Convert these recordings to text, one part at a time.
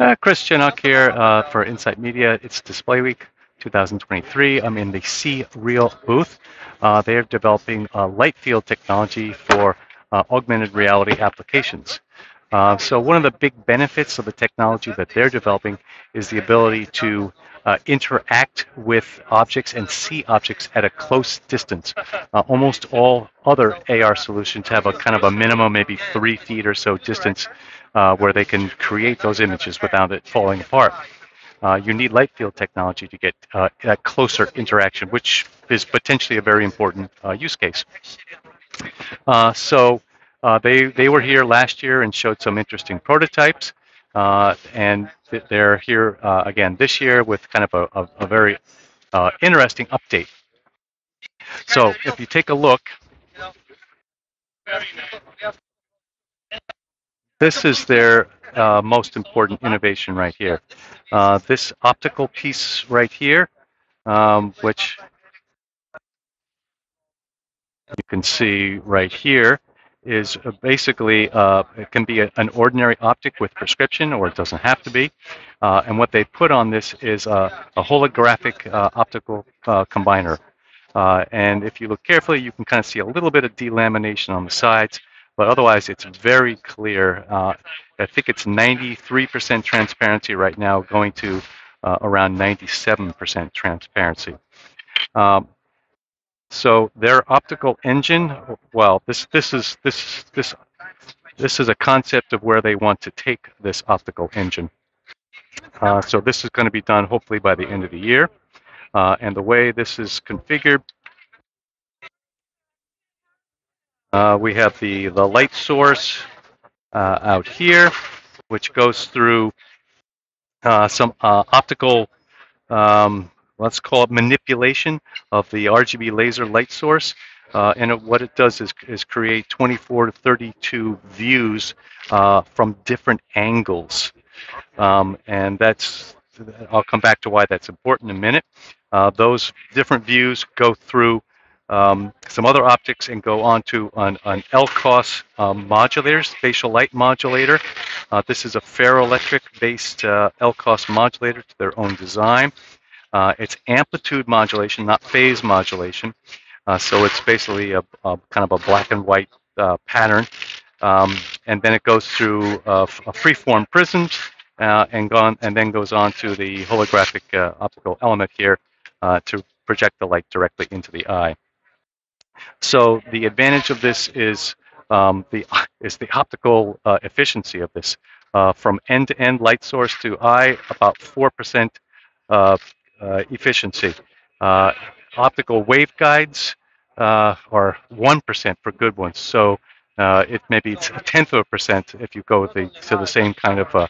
Uh, Chris Chinnock here uh, for Insight Media. It's Display Week 2023. I'm in the See Real booth. Uh, they are developing light field technology for uh, augmented reality applications. Uh, so one of the big benefits of the technology that they're developing is the ability to uh, interact with objects and see objects at a close distance. Almost all other AR solutions have a kind of a minimum, maybe three feet or so distance, uh, where they can create those images without it falling apart. Uh, you need light field technology to get uh, that closer interaction, which is potentially a very important uh, use case. so they, they were here last year and showed some interesting prototypes. Uh, and they're here uh, again this year with kind of a, a, a very uh, interesting update. So if you take a look, this is their uh, most important innovation right here. Uh, this optical piece right here, um, which you can see right here, is uh, basically uh, it can be a, an ordinary optic with prescription, or it doesn't have to be. Uh, and what they put on this is a, a holographic uh, optical combiner. And if you look carefully, you can kind of see a little bit of delamination on the sides, but otherwise it's very clear. I think it's 93% transparency right now, going to around 97% transparency. Um, so their optical engine, well, this this is this this this is a concept of where they want to take this optical engine. Uh, so this is going to be done hopefully by the end of the year. Uh, and the way this is configured, uh, we have the, the light source uh, out here, which goes through uh, some uh, optical um, let's call it manipulation of the RGB laser light source. Uh, and it, what it does is, is create 24 to 32 views uh, from different angles. Um, and that's, I'll come back to why that's important in a minute. Those different views go through um, some other optics and go onto an, an LCOS um, modulator, spatial light modulator. Uh, this is a ferroelectric based uh, LCOS modulator to their own design. Uh, it's amplitude modulation, not phase modulation. Uh, so it's basically a, a, kind of a black and white uh, pattern. Um, and then it goes through a, a freeform prisms uh, and, gone, and then goes on to the holographic uh, optical element here uh, to project the light directly into the eye. So the advantage of this is um, the is the optical efficiency of this. from end-to-end light source to eye, about 4% uh, uh, efficiency. Uh, optical waveguides uh, are 1% for good ones. So it maybe it's a tenth of a percent if you go the, to the same kind of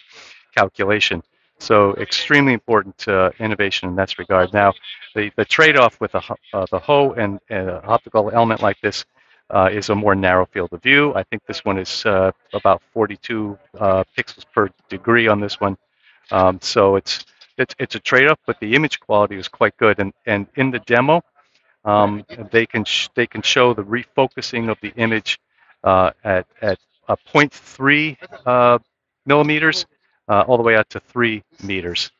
calculation. So extremely important uh, innovation in that regard. Now, the, the trade-off with the, uh, the HO and, and an optical element like this uh, is a more narrow field of view. I think this one is about 42 pixels per degree on this one. Um, so it's it's, it's a trade-off, but the image quality is quite good. And, and in the demo, um, they can they can show the refocusing of the image uh, at at a 0.3 uh, millimeters uh, all the way out to three meters.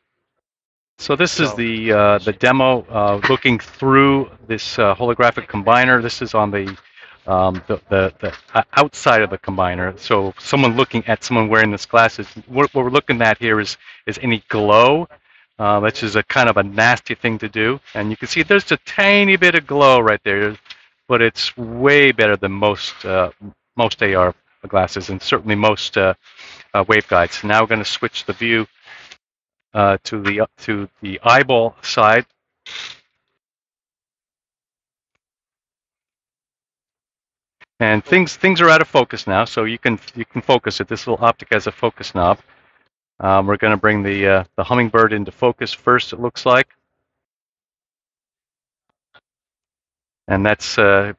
So this is the uh, the demo uh, looking through this uh, holographic combiner. This is on the um, the, the, the outside of the combiner. So someone looking at someone wearing this glasses, what, what we're looking at here is is any glow uh, which is a kind of a nasty thing to do. And you can see there's a tiny bit of glow right there, but it's way better than most uh, most AR glasses and certainly most uh, uh, waveguides. Now we're going to switch the view uh, to the to the eyeball side. And things things are out of focus now, so you can you can focus it. This little optic has a focus knob. Um, we're going to bring the, uh, the hummingbird into focus first, it looks like. And that's, uh,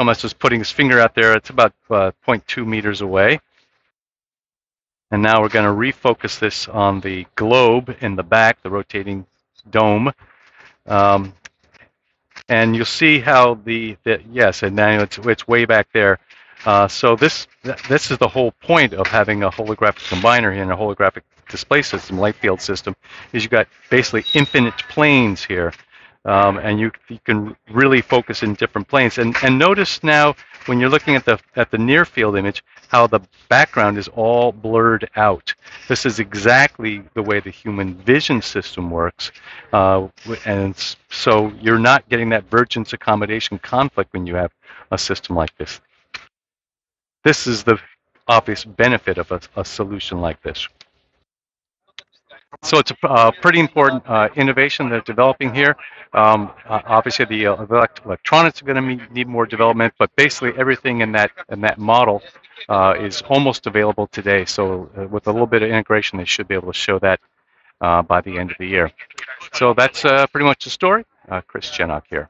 Thomas was putting his finger out there, it's about uh, 0.2 meters away. And now we're going to refocus this on the globe in the back, the rotating dome. Um, and you'll see how the, the yes, and now it's, it's way back there. Uh, so this this is the whole point of having a holographic combiner and a holographic display system, light field system, is you've got basically infinite planes here. Um, and you, you can really focus in different planes. And, and notice now when you're looking at the at the near field image how the background is all blurred out. This is exactly the way the human vision system works, uh, and so you're not getting that vergence accommodation conflict when you have a system like this. This is the obvious benefit of a, a solution like this. So it's a uh, pretty important uh, innovation they're developing here. Um, uh, obviously, the uh, elect electronics are going to need more development, but basically everything in that in that model uh, is almost available today. So with a little bit of integration, they should be able to show that by the end of the year. So that's pretty much the story. Chris Chinnock here.